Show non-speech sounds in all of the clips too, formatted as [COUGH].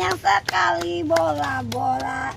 Yang sekali bola-bola.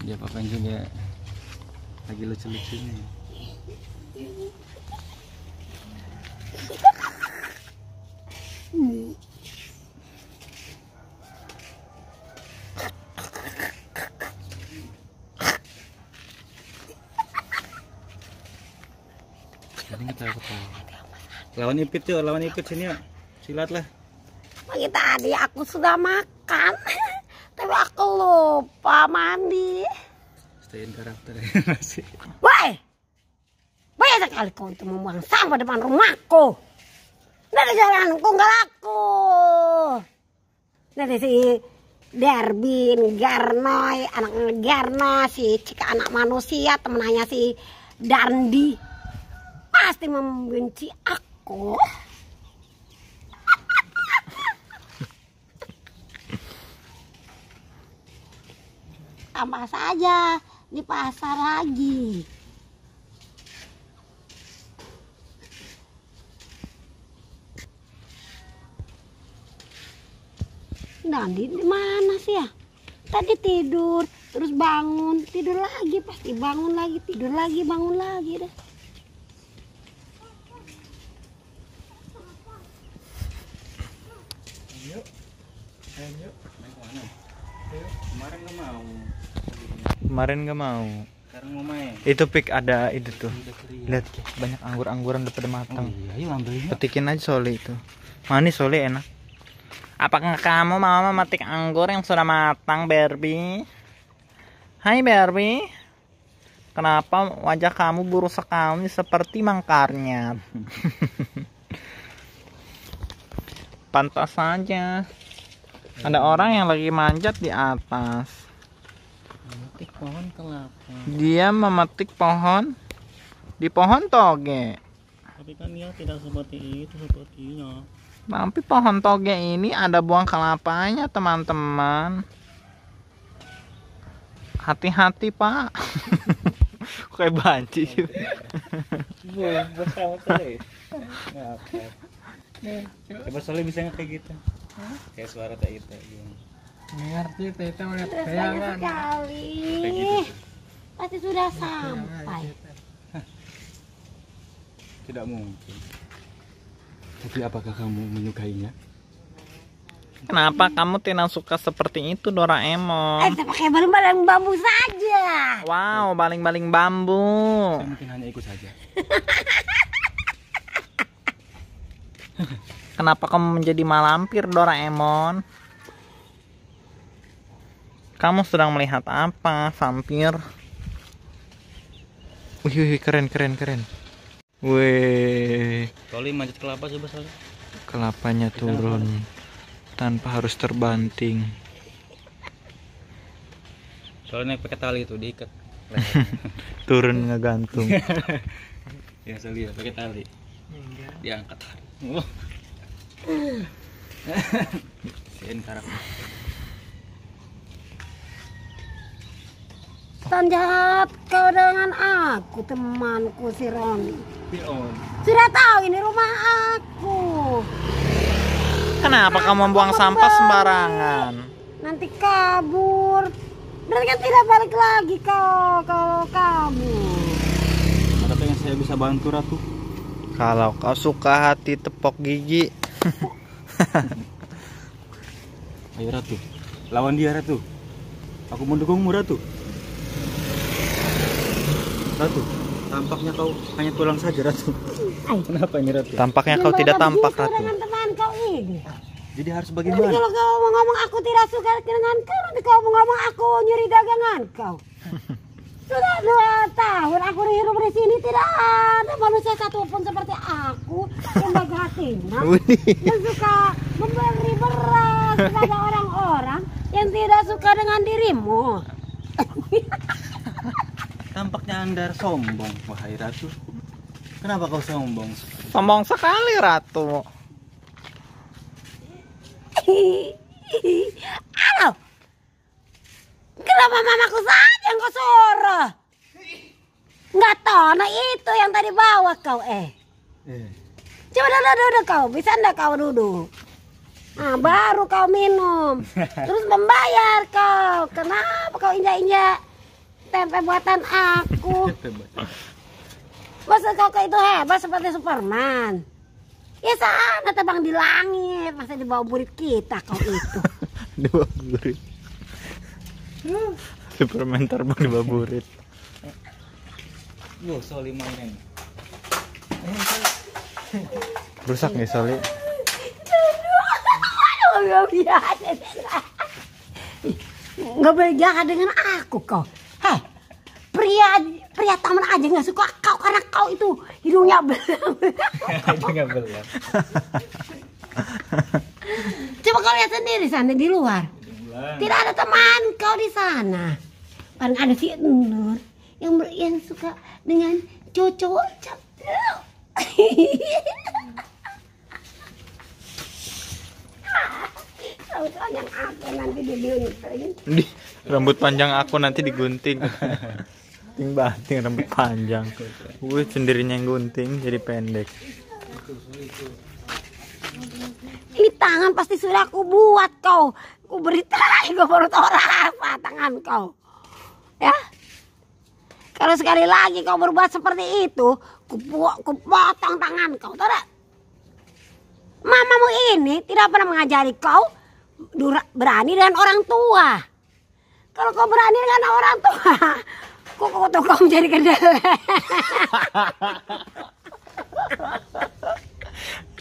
Dia apa juga lagi lucu-lucunya. Tadi ketawa ketawa. Lawan ipit yuk, lawan ipit sini yuk. Silat lah. Pagi tadi aku sudah makan. [LAUGHS] Tapi aku lupa mandi. Stayin karakter [LAUGHS] masih. Woi! Banyak sekali kau itu membuang sampah depan rumahku. Dari jalanku nggak laku. Dari si Derbin, Garnoy, anak Garno, si Cika anak manusia, temenannya si Dandi. Pasti membenci aku. Tambah saja di pasar lagi. Nandi di mana sih ya? Tadi tidur, terus bangun, tidur lagi, pasti bangun lagi, tidur lagi, bangun lagi deh. Ayo. Kemarin nggak mau. Kemarin nggak mau. Sekarang mau main. Itu pik ada itu tuh. Lihat banyak anggur-angguran udah pada Oh matang. iya, ambil yuk. Petikin aja soli itu. Manis soli enak. Apakah kamu mau memetik anggur yang sudah matang, Barbie? Hai Barbie. Kenapa wajah kamu buruk sekali seperti mangkarnya? [LAUGHS] Pantas saja. Ada orang yang lagi manjat di atas. Memetik pohon kelapa. Dia memetik pohon di pohon toge. Tapi kan dia tidak seperti itu sepertinya. Tapi pohon toge ini ada buah kelapanya, teman-teman. Hati-hati, Pak. [LAUGHS] Kayak banci bersama sekali. Coba soalnya bisa nggak kayak gitu? Kayak suara tak itu. Ngerti tete melihat Terus saya banyak kan. sekali. Gitu. Pasti sudah sampai. [LAUGHS] Tidak mungkin. Tapi apakah kamu menyukainya? Kenapa kamu tidak suka seperti itu, Eh, Doraemon? kita pakai baling-baling bambu saja. Wow, baling-baling bambu. Saya mungkin hanya ikut saja. [LAUGHS] Kenapa kamu menjadi malampir, Doraemon? Kamu sedang melihat apa, vampir? Wih, wih, wih, keren, keren, keren. Wih, Soli manjat kelapa coba Soli. kelapanya turun tanpa harus terbanting. Soalnya naik pakai tali itu diikat. [LAUGHS] Turun ngegantung. [LAUGHS] ya Soli ya pakai tali. Diangkat. Sen karakter. Tanjat kau dengan aku, temanku si Roni. Pion. Sudah tahu ini rumah aku. Kenapa kamu membuang sampah sembarangan? Nanti kabur. Berarti kan tidak balik lagi kau kalau kamu. Ada pengen saya bisa bantu Ratu. Kalau kau suka hati tepok gigi, [LAUGHS] Ayo Ratu. Lawan dia Ratu. Aku mendukungmu Ratu. Ratu, tampaknya kau hanya tulang saja Ratu. Kenapa ini Ratu? tampaknya kau tidak tampak, Ratu. dengan teman kau ini. Jadi harus bagaimana? kalau kau mau ngomong aku tidak suka dengan kau, nanti kau mau ngomong aku nyuri dagangan kau. [LAUGHS] Sudah dua tahun aku hidup di sini tidak ada manusia satupun seperti aku yang baik hatinya [LAUGHS] yang suka memberi beras kepada orang-orang yang tidak suka dengan dirimu. [LAUGHS] Tampaknya Anda sombong, wahai Ratu. Kenapa kau sombong? sombong sekali Ratu. [LAUGHS] Halo. Kenapa mamaku saja yang kau suruh? Enggak tahu, nah itu yang tadi bawa kau eh. Coba duduk, duduk kau, bisa enggak kau duduk? Nah, baru kau minum. [LAUGHS] Terus membayar kau. Kenapa kau injak-injak tempe buatan aku? [LAUGHS] Masa kau kayak itu hebat seperti Superman? Ya sana terbang di langit, masa di bawah burit kita kau itu. [LAUGHS] Dua burit. Superman terbang [LAUGHS] di bawah burit. Yo, soli main. Rusak nih Soli. Nggak biasa. Nggak boleh jahat dengan aku kau. Hei, pria pria taman aja nggak suka kau karena kau itu hidungnya belang. [LAUGHS] Coba kau lihat sendiri sana di luar. Tidak ada teman kau di sana. Kan ada si Nur yang ber- yang suka dengan cowok Tahu yang aku nanti digunting. Di rambut panjang aku nanti digunting. Ting banting rambut panjang. Gue sendirinya yang gunting jadi pendek. Ini tangan pasti sudah aku buat kau. Aku beri lagi kau baru apa tangan kau. Ya. Kalau sekali lagi kau berbuat seperti itu, ku, pu- ku potong tangan kau, tak? Mamamu ini tidak pernah mengajari kau berani dengan orang tua. Kalau kau berani dengan orang tua, [LAUGHS] kok kau kau menjadi kedelai. [LAUGHS]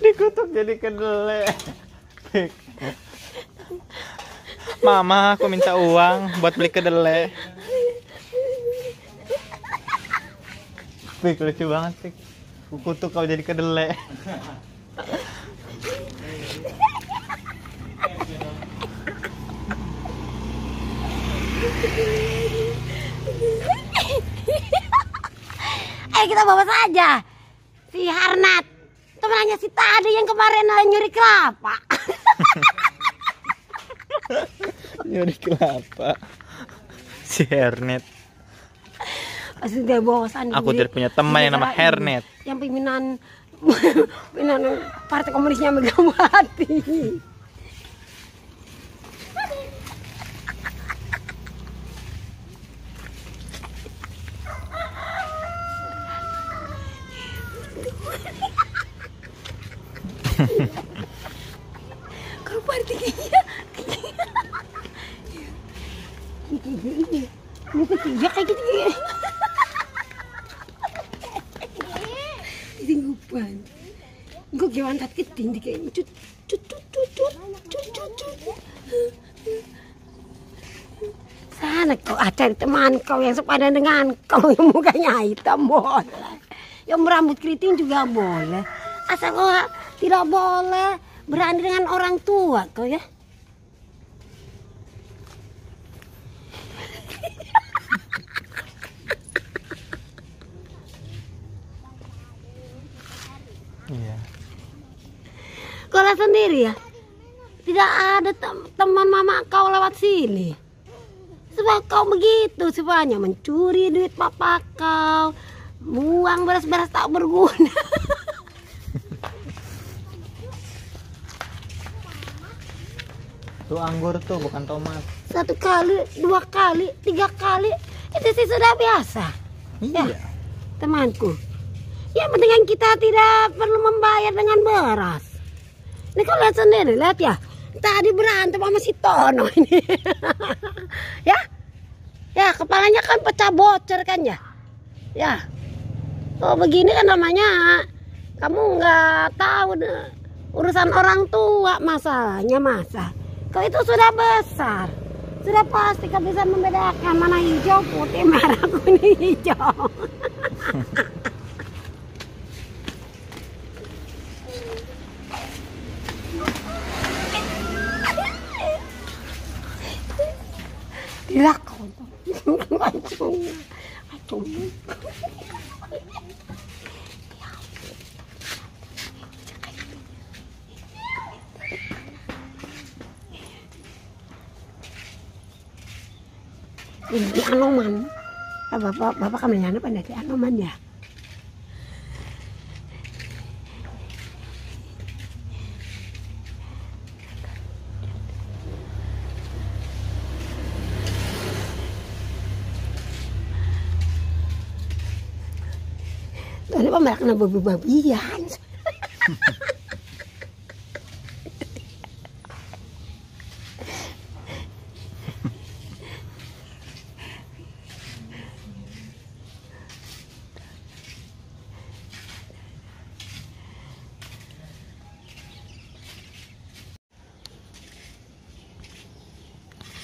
Dikutuk jadi kedelai. Pik. Mama, aku minta uang buat beli kedelai. Pik, lucu banget, Pik. Aku kutuk kau jadi kedelai. Eh kita bawa saja si Harnat temannya si tadi yang kemarin nyuri kelapa. [LAUGHS] Nyuri kelapa. Si Hernet. Dia bosan. Aku tidak punya teman yang nama Hernet. Yang pimpinan [LAUGHS] pimpinan Partai Komunisnya Megawati. [LAUGHS] Kau partinya. Ini ketiga kayak gitu. ban engko ge wantat gedhe ndike cut cut cut cut cut cut cut sana kau ada teman kau yang sepadan dengan kau. [LAUGHS] Yang mukanya hitam boleh. Yang berambut keriting juga boleh. Asal kau tidak boleh berani dengan orang tua kau ya? Lihat sendiri ya. Tidak ada tem- teman mama kau lewat sini. Sebab kau begitu sifatnya mencuri duit papa kau. Buang beras-beras tak berguna. [LAUGHS] Tuh anggur tuh bukan tomat. Satu kali, dua kali, tiga kali. Itu sih sudah biasa. Iya. Temanku. Ya penting kan kita tidak perlu membayar dengan beras. Ini kau lihat sendiri, lihat ya. Tadi berantem sama si Tono ini. [LAUGHS] ya. Ya, kepalanya kan pecah bocor kan ya. Ya. Oh, begini kan namanya. Kamu nggak tahu. Urusan orang tua masalahnya masa. Kau itu sudah besar. Sudah pasti kau bisa membedakan mana hijau, putih, merah, kuning, hijau. [LAUGHS] Ini ko. Acong. Di. Bapak, bapak kami nyanyi pada di ano ya. Tadi pak mereka kena babi-babian.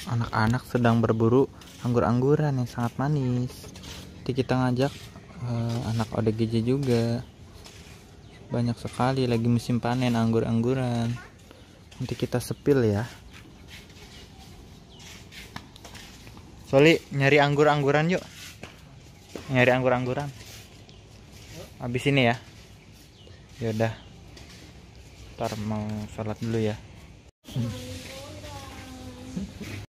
Anak-anak sedang berburu anggur-angguran yang sangat manis. Nanti kita ngajak eh, anak ODGJ juga. Banyak sekali lagi musim panen anggur-angguran. Nanti kita sepil ya. Soli, nyari anggur-angguran yuk. Nyari anggur-angguran. Habis ini ya. Yaudah. Ntar mau sholat dulu ya.